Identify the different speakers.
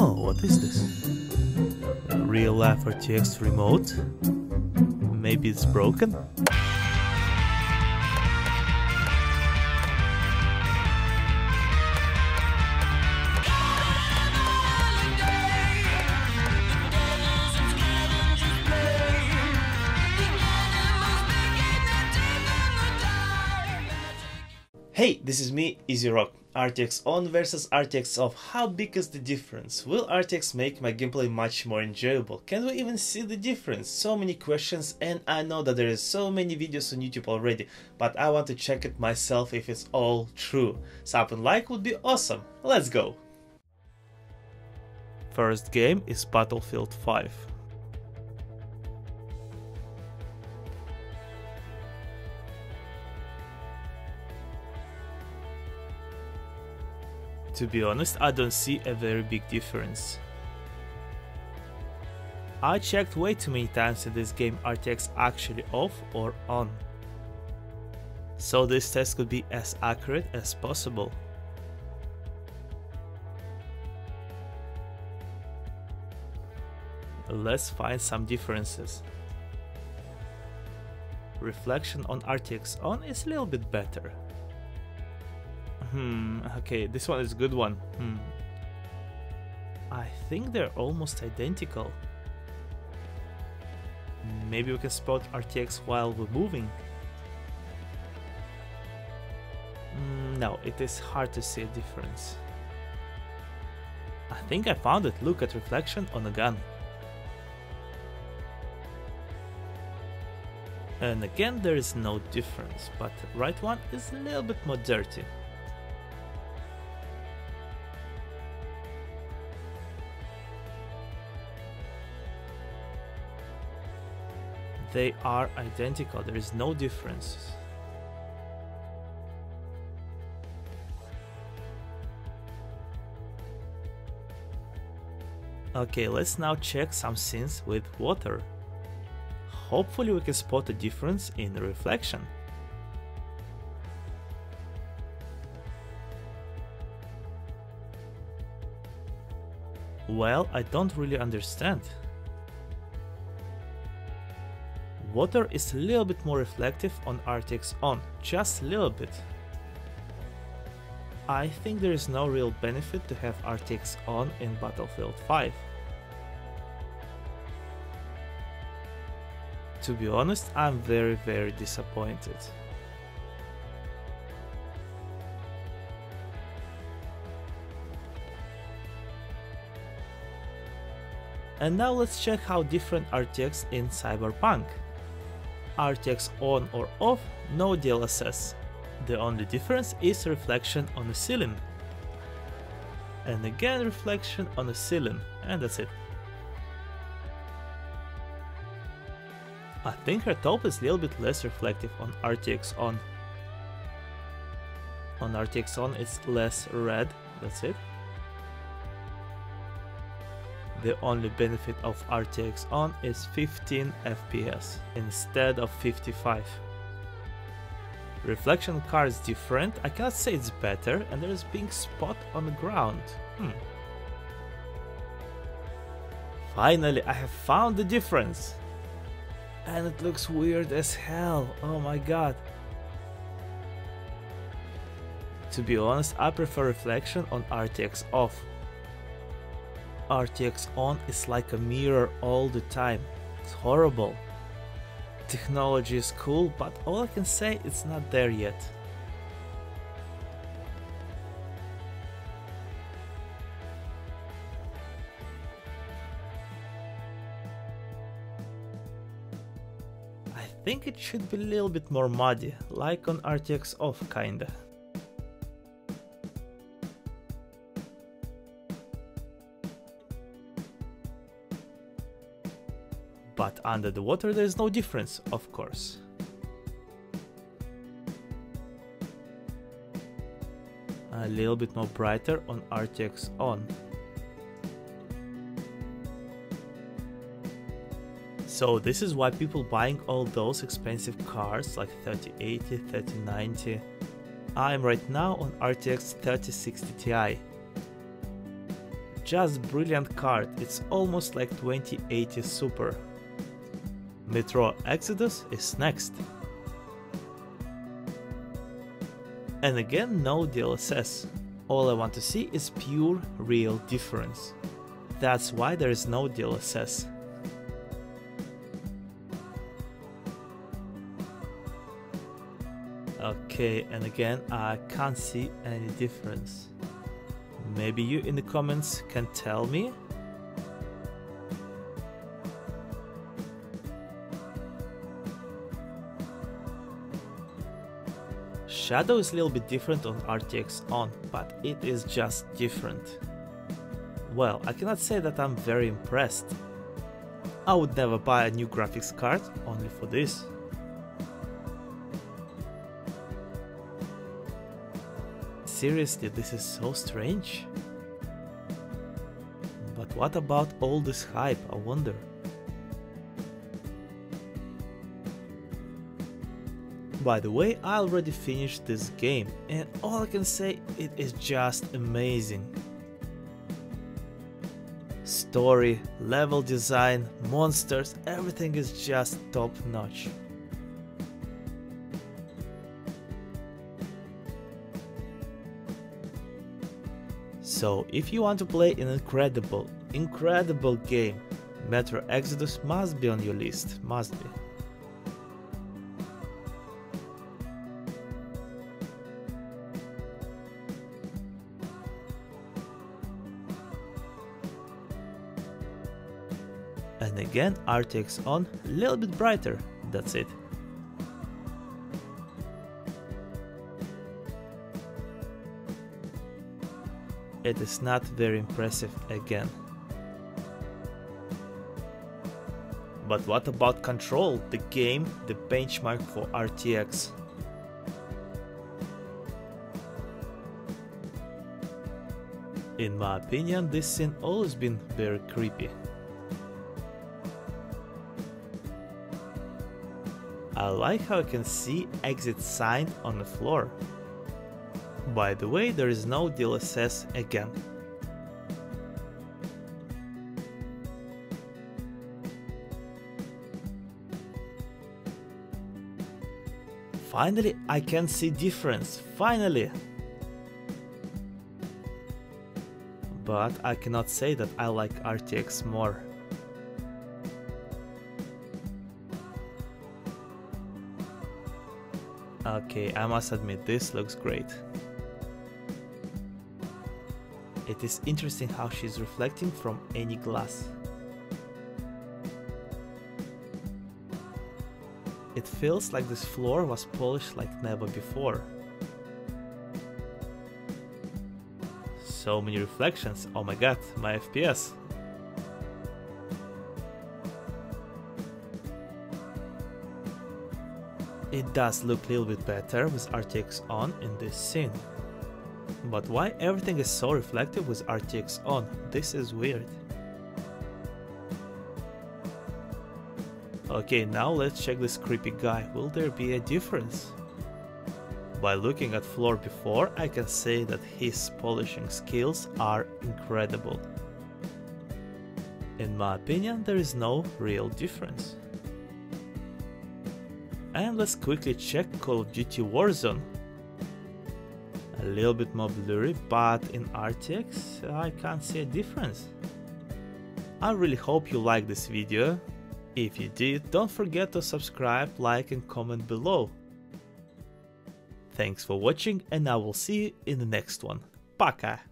Speaker 1: Oh, what is this? A real life RTX remote? Maybe it's broken? Hey, this is me, EasyRock. RTX on versus RTX off. How big is the difference? Will RTX make my gameplay much more enjoyable? Can we even see the difference? So many questions and I know that there is so many videos on YouTube already, but I want to check it myself if it's all true. And like would be awesome. Let's go! First game is Battlefield 5. To be honest, I don't see a very big difference. I checked way too many times in this game RTX actually off or on. So this test could be as accurate as possible. Let's find some differences. Reflection on RTX on is a little bit better. Hmm, okay, this one is a good one. Hmm. I think they're almost identical. Maybe we can spot RTX while we're moving. Mm, no, it is hard to see a difference. I think I found it. Look at reflection on a gun. And again, there is no difference, but the right one is a little bit more dirty. They are identical, there is no difference. Okay, let's now check some scenes with water. Hopefully we can spot a difference in the reflection. Well, I don't really understand. Water is a little bit more reflective on RTX on, just a little bit. I think there is no real benefit to have RTX on in Battlefield 5. To be honest, I'm very very disappointed. And now let's check how different RTX in Cyberpunk. RTX on or off, no DLSS. The only difference is reflection on the ceiling. And again reflection on the ceiling, and that's it. I think her top is a little bit less reflective on RTX on. On RTX on it's less red, that's it. The only benefit of RTX on is 15 FPS instead of 55. Reflection car is different, I cannot say it's better and there is pink spot on the ground. Hmm. Finally, I have found the difference! And it looks weird as hell, oh my god. To be honest, I prefer reflection on RTX off. RTX on is like a mirror all the time. It's horrible. Technology is cool, but all I can say it's not there yet. I think it should be a little bit more muddy, like on RTX off kinda. But under the water there is no difference, of course. A little bit more brighter on RTX on. So this is why people buying all those expensive cars like 3080, 3090 I'm right now on RTX 3060 Ti. Just brilliant card, it's almost like 2080 Super. Metro Exodus is next. And again no DLSS. All I want to see is pure real difference. That's why there is no DLSS. Okay, and again, I can't see any difference. Maybe you in the comments can tell me? Shadow is a little bit different on RTX on, but it is just different. Well, I cannot say that I'm very impressed. I would never buy a new graphics card only for this. Seriously, this is so strange. But what about all this hype, I wonder? By the way, I already finished this game and all I can say it is just amazing. Story, level design, monsters, everything is just top notch. So if you want to play an incredible, incredible game, Metro Exodus must be on your list, must be. And again RTX on, a little bit brighter, that's it. it is not very impressive again. But what about Control, the game, the benchmark for RTX? In my opinion, this scene always been very creepy. I like how I can see exit sign on the floor. By the way, there is no DLSS again. Finally, I can see difference. Finally! But I cannot say that I like RTX more. Okay, I must admit this looks great. It is interesting how she's reflecting from any glass. It feels like this floor was polished like never before. So many reflections, oh my god, my FPS. It does look a little bit better with RTX on in this scene. But why everything is so reflective with RTX on? This is weird. Okay, now let's check this creepy guy. Will there be a difference? By looking at floor before, I can say that his polishing skills are incredible. In my opinion, there is no real difference And let's quickly check Call of Duty Warzone a little bit more blurry, but in RTX I can't see a difference. I really hope you liked this video. If you did, don't forget to subscribe, like and comment below. Thanks for watching and I will see you in the next one. Пока!